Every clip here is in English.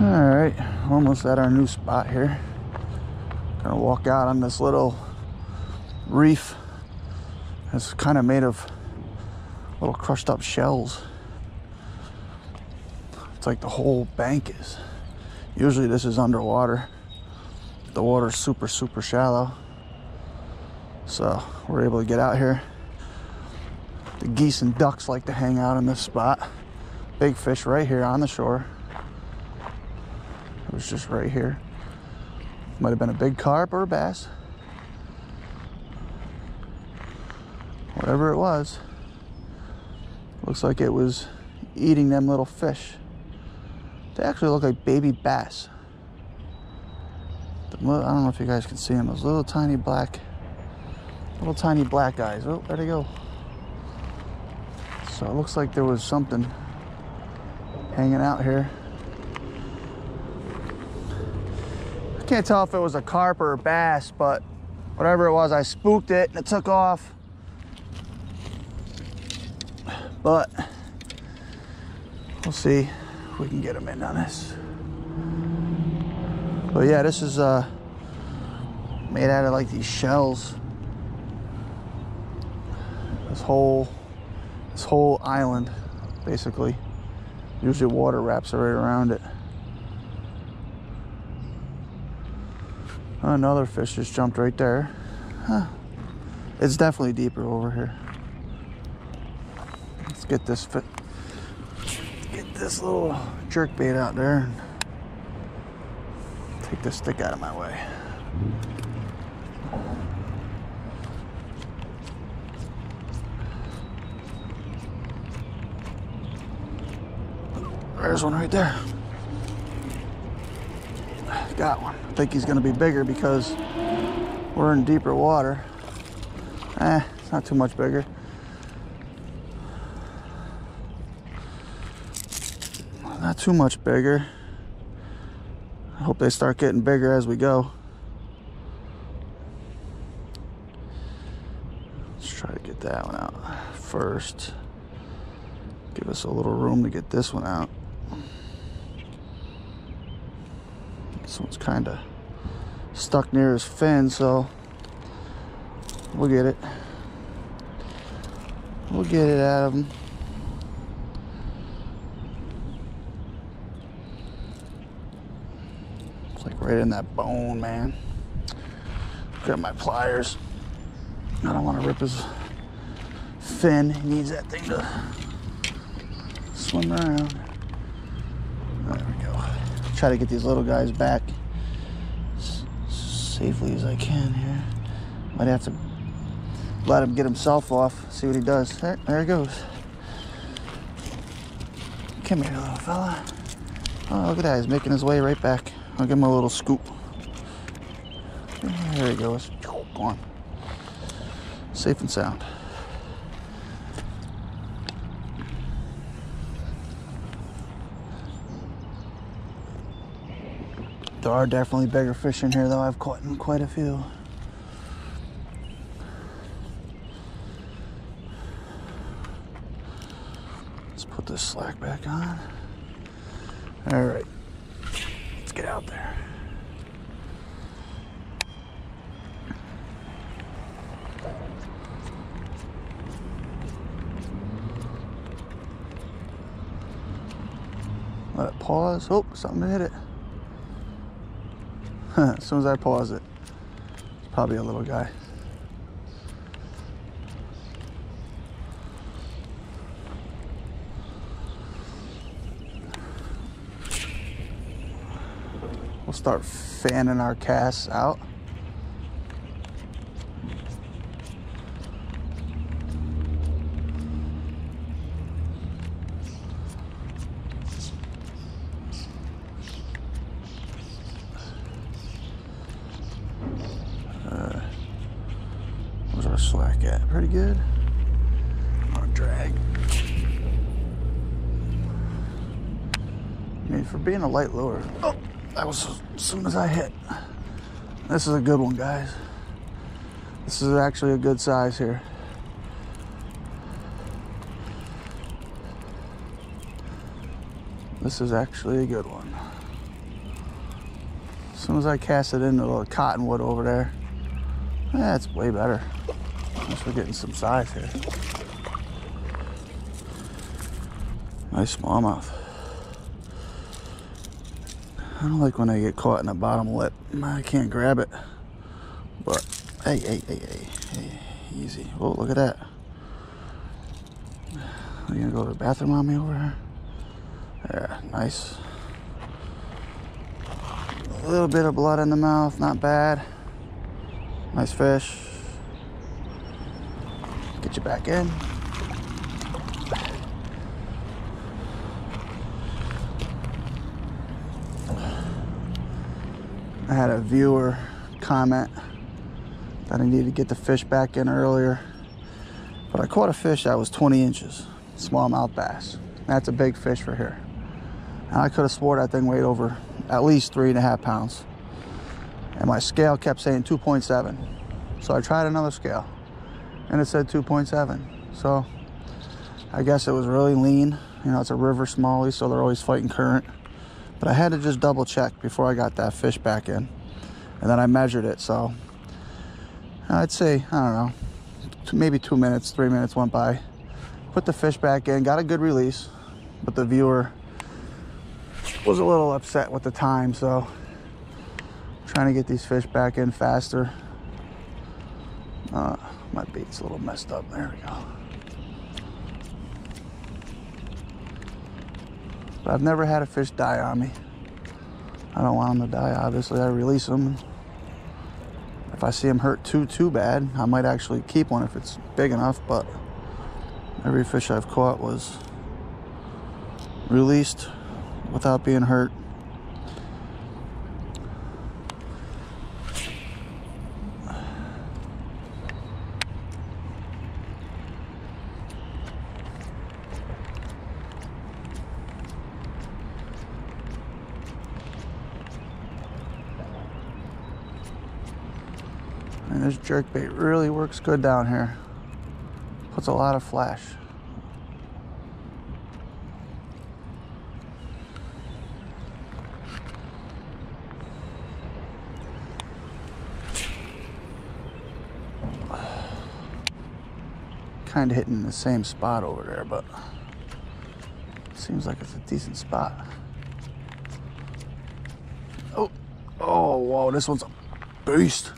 All right, almost at our new spot here. Gonna walk out on this little reef. It's kind of made of little crushed up shells. It's like the whole bank is. Usually this is underwater. The water's super, super shallow. So we're able to get out here. The geese and ducks like to hang out in this spot. Big fish right here on the shore. It was just right here. Might have been a big carp or a bass. Whatever it was. Looks like it was eating them little fish. They actually look like baby bass. I don't know if you guys can see them. Those little tiny black, little tiny black eyes. Oh, there they go. So it looks like there was something hanging out here. Can't tell if it was a carp or a bass, but whatever it was, I spooked it and it took off. But we'll see if we can get them in on this. But yeah, this is uh, made out of like these shells. This whole, this whole island, basically. Usually water wraps right around it. Another fish just jumped right there. Huh. It's definitely deeper over here. Let's get this fit. Get this little jerk bait out there and take this stick out of my way. There's one right there. One. I think he's gonna be bigger because we're in deeper water. Eh, it's not too much bigger. Not too much bigger. I hope they start getting bigger as we go. Let's try to get that one out first. Give us a little room to get this one out. This one's kind of stuck near his fin, so we'll get it. We'll get it out of him. It's like right in that bone, man. Grab my pliers. I don't want to rip his fin. He needs that thing to swim around. Try to get these little guys back as safely as I can here. Might have to let him get himself off, see what he does. There, there he goes. Come here, little fella. Oh, look at that. He's making his way right back. I'll give him a little scoop. There he goes. Go on. Safe and sound. There are definitely bigger fish in here, though. I've caught quite a few. Let's put this slack back on. All right let's get out there. Let it pause. Oh, something hit it. as soon as I pause it, it's probably a little guy. We'll start fanning our casts out. Uh, where's our slack at? Pretty good. Our drag. I mean, for being a light lure. Oh. That was as soon as I hit. This is a good one, guys. This is actually a good size here. This is actually a good one. As soon as I cast it into the cottonwood over there, that's way better. We're getting some size here. Nice smallmouth. I don't like when I get caught in the bottom lip. I can't grab it. But hey, hey, hey, hey, hey, easy. Oh, look at that. Are you gonna go to the bathroom on me over here? Yeah, nice. A little bit of blood in the mouth, not bad. Nice fish. Get you back in. I had a viewer comment that I needed to get the fish back in earlier. But I caught a fish that was 20 inches, smallmouth bass. That's a big fish for here. And I could have swore that thing weighed over at least three and a half pounds. And my scale kept saying 2.7. So I tried another scale and it said 2.7. So I guess it was really lean. You know, it's a river smallie, so they're always fighting current. But I had to just double check before I got that fish back in. And then I measured it, so I'd say, I don't know, maybe two minutes, three minutes went by. Put the fish back in, got a good release, but the viewer was a little upset with the time, so trying to get these fish back in faster. Uh, my bait's a little messed up. There we go. But I've never had a fish die on me. I don't want them to die, obviously. I release them. If I see them hurt too, too bad, I might actually keep one if it's big enough, but every fish I've caught was released without being hurt. And this jerkbait really works good down here. Puts a lot of flash. Kind of hitting the same spot over there, but seems like it's a decent spot. Oh, oh, wow, this one's a beast.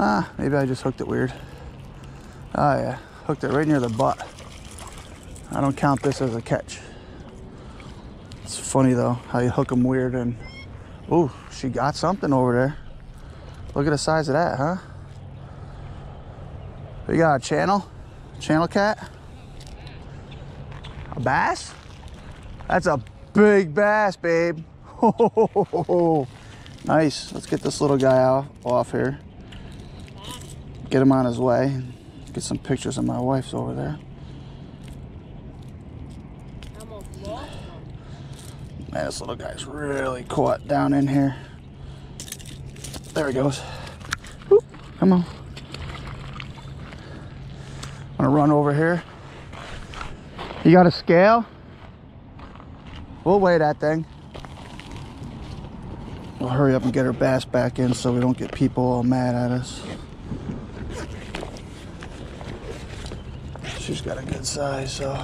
Ah, maybe I just hooked it weird. Oh yeah, hooked it right near the butt. I don't count this as a catch. It's funny though, how you hook them weird and, oh, she got something over there. Look at the size of that, huh? We got a channel, channel cat. A bass? That's a big bass, babe. nice. Let's get this little guy off here get him on his way. Get some pictures of my wife's over there. Man, this little guy's really caught down in here. There he goes. Whoop, come on. I'm gonna run over here. You got a scale? We'll weigh that thing. We'll hurry up and get her bass back in so we don't get people all mad at us. She's got a good size, so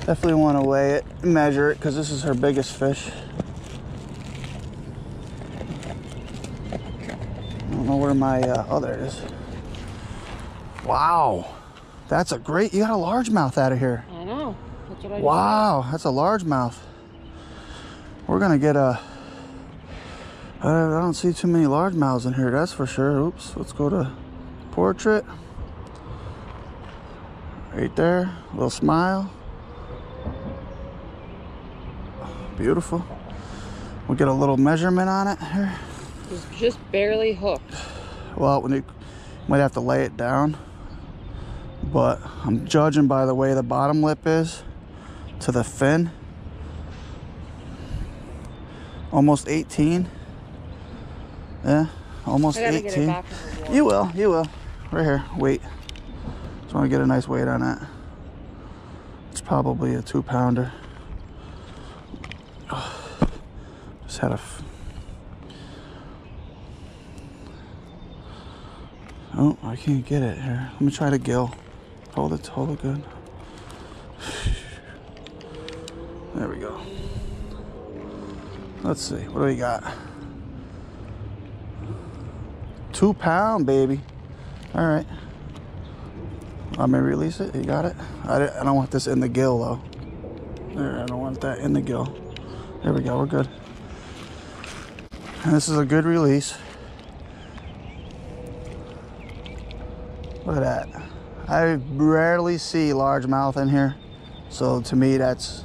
definitely want to weigh it, measure it, because this is her biggest fish. I don't know where my, uh, oh, there it is. Wow, that's a great, you got a largemouth out of here. I know. That's what I wow, that's a largemouth. We're gonna get a, I don't see too many largemouths in here, that's for sure. Oops, let's go to portrait. Right there, little smile. Beautiful. We'll get a little measurement on it here. It's just barely hooked. Well, when you might have to lay it down, but I'm judging by the way the bottom lip is to the fin. Almost 18. Yeah, almost 18. You will, you will. Right here, wait. Just want to get a nice weight on that. It's probably a two pounder. Just had a. Oh, I can't get it here. Let me try to gill. Hold it, hold it good. There we go. Let's see, what do we got? Two pound, baby. All right. Let me release it. You got it? I, I don't want this in the gill, though. There, I don't want that in the gill. There we go, we're good. And this is a good release. Look at that. I rarely see largemouth in here. So to me, that's